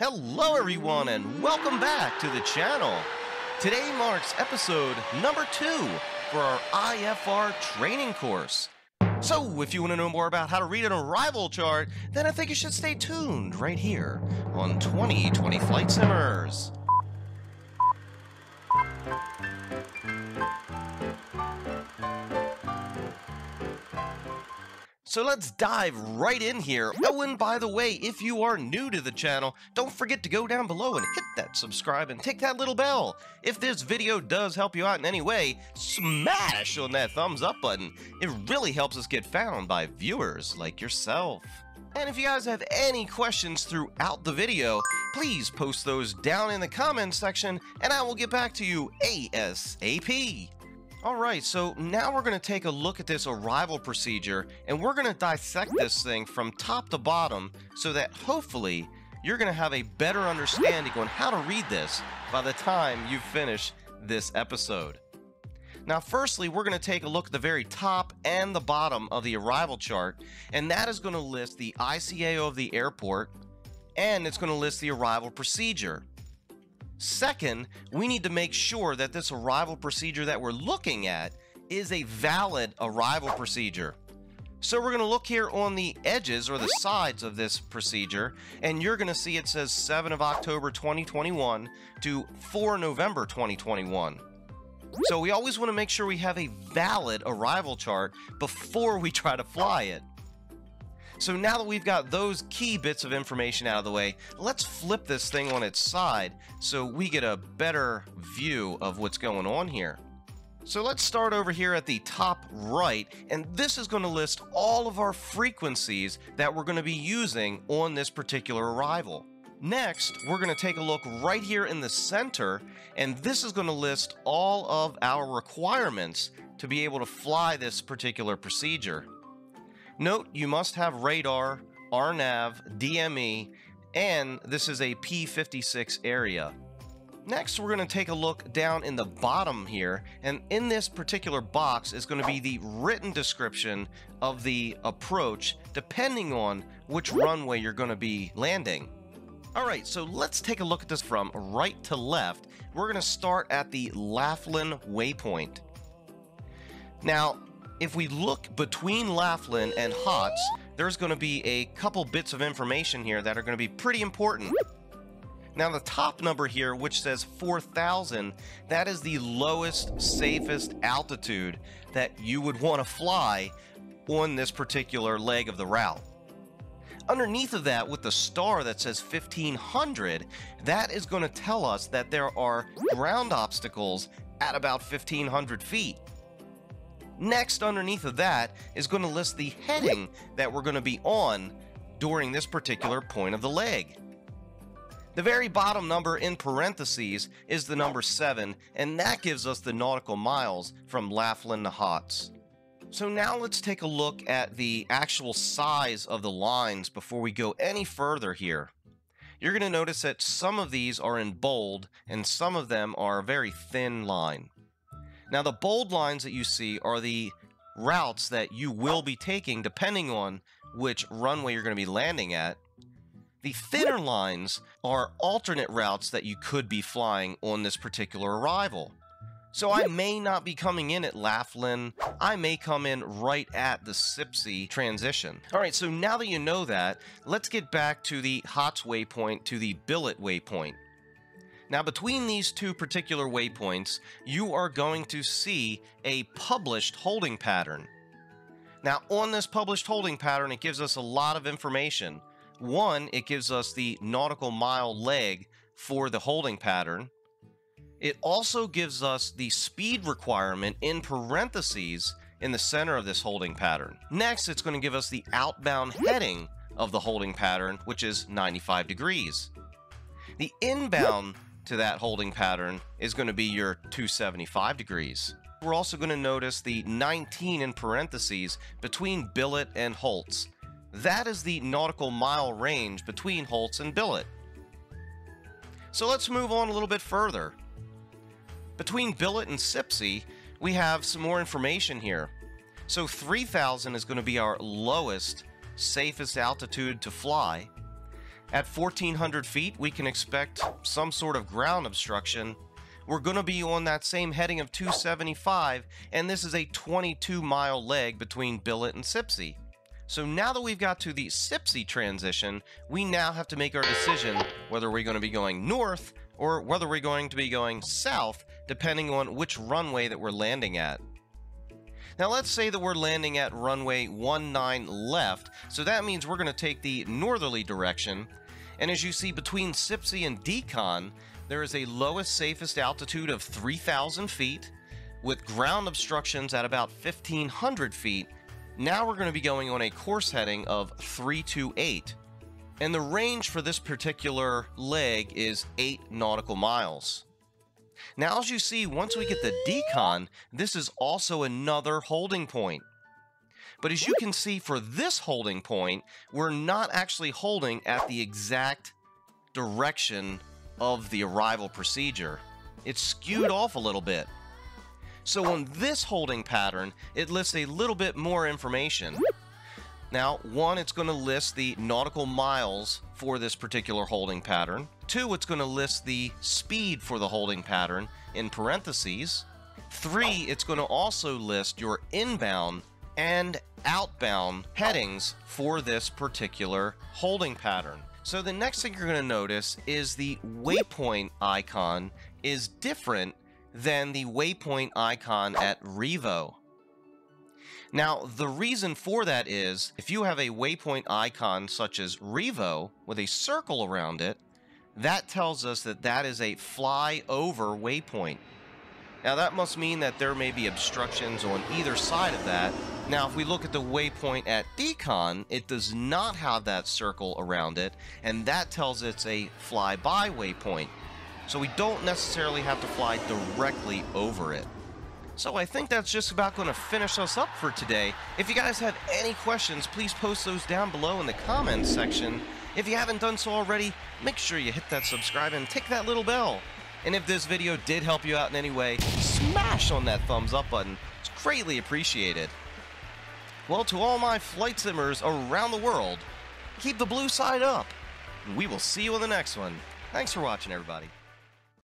Hello everyone and welcome back to the channel. Today marks episode number two for our IFR training course. So if you want to know more about how to read an arrival chart, then I think you should stay tuned right here on 2020 Flight Simmers. So let's dive right in here. Oh, and by the way, if you are new to the channel, don't forget to go down below and hit that subscribe and tick that little bell. If this video does help you out in any way, smash on that thumbs up button. It really helps us get found by viewers like yourself. And if you guys have any questions throughout the video, please post those down in the comments section and I will get back to you ASAP. Alright, so now we're going to take a look at this arrival procedure and we're going to dissect this thing from top to bottom so that hopefully you're going to have a better understanding on how to read this by the time you finish this episode. Now firstly, we're going to take a look at the very top and the bottom of the arrival chart and that is going to list the ICAO of the airport and it's going to list the arrival procedure. Second, we need to make sure that this arrival procedure that we're looking at is a valid arrival procedure. So we're going to look here on the edges or the sides of this procedure, and you're going to see it says 7 of October 2021 to 4 November 2021. So we always want to make sure we have a valid arrival chart before we try to fly it. So now that we've got those key bits of information out of the way, let's flip this thing on its side so we get a better view of what's going on here. So let's start over here at the top right, and this is going to list all of our frequencies that we're going to be using on this particular arrival. Next, we're going to take a look right here in the center, and this is going to list all of our requirements to be able to fly this particular procedure. Note you must have radar, RNAV, DME, and this is a P56 area. Next, we're going to take a look down in the bottom here, and in this particular box is going to be the written description of the approach, depending on which runway you're going to be landing. Alright, so let's take a look at this from right to left. We're going to start at the Laughlin waypoint. Now, if we look between Laughlin and HOTS, there's going to be a couple bits of information here that are going to be pretty important. Now the top number here, which says 4,000, that is the lowest, safest altitude that you would want to fly on this particular leg of the route. Underneath of that, with the star that says 1500, that is going to tell us that there are ground obstacles at about 1500 feet. Next, underneath of that, is going to list the heading that we're going to be on during this particular point of the leg. The very bottom number in parentheses is the number 7, and that gives us the nautical miles from Laughlin to Hots. So now let's take a look at the actual size of the lines before we go any further here. You're going to notice that some of these are in bold and some of them are a very thin line. Now the bold lines that you see are the routes that you will be taking depending on which runway you're going to be landing at. The thinner lines are alternate routes that you could be flying on this particular arrival. So I may not be coming in at Laughlin. I may come in right at the Sipsey transition. All right, so now that you know that, let's get back to the HOTS waypoint to the billet waypoint. Now, between these two particular waypoints, you are going to see a published holding pattern. Now, on this published holding pattern, it gives us a lot of information. One, it gives us the nautical mile leg for the holding pattern. It also gives us the speed requirement in parentheses in the center of this holding pattern. Next, it's going to give us the outbound heading of the holding pattern, which is 95 degrees. The inbound to that holding pattern is going to be your 275 degrees. We're also going to notice the 19 in parentheses between billet and HOTS. That is the nautical mile range between HOTS and billet. So let's move on a little bit further. Between billet and Sipsey, we have some more information here. So 3000 is going to be our lowest, safest altitude to fly. At 1400 feet, we can expect some sort of ground obstruction. We're going to be on that same heading of 275, and this is a 22 mile leg between Billet and Sipsey. So now that we've got to the Sipsey transition, we now have to make our decision whether we're going to be going north or whether we're going to be going south, depending on which runway that we're landing at. Now let's say that we're landing at runway 19 left, so that means we're going to take the northerly direction, and as you see between Sipsey and Decon, there is a lowest safest altitude of 3,000 feet, with ground obstructions at about 1,500 feet, now we're going to be going on a course heading of 328. And the range for this particular leg is 8 nautical miles. Now, as you see, once we get the decon, this is also another holding point. But as you can see for this holding point, we're not actually holding at the exact direction of the arrival procedure. It's skewed off a little bit. So on this holding pattern, it lists a little bit more information. Now, one, it's going to list the nautical miles for this particular holding pattern. Two, it's going to list the speed for the holding pattern in parentheses. Three, it's going to also list your inbound and outbound headings for this particular holding pattern. So the next thing you're going to notice is the waypoint icon is different than the waypoint icon at Revo. Now, the reason for that is, if you have a waypoint icon such as Revo with a circle around it, that tells us that that is a flyover waypoint. Now that must mean that there may be obstructions on either side of that. Now if we look at the waypoint at Decon, it does not have that circle around it, and that tells it's a flyby waypoint so we don't necessarily have to fly directly over it. So I think that's just about going to finish us up for today. If you guys have any questions, please post those down below in the comments section. If you haven't done so already, make sure you hit that subscribe and tick that little bell. And if this video did help you out in any way, smash on that thumbs up button. It's greatly appreciated. Well, to all my flight simmers around the world, keep the blue side up. We will see you in the next one. Thanks for watching, everybody.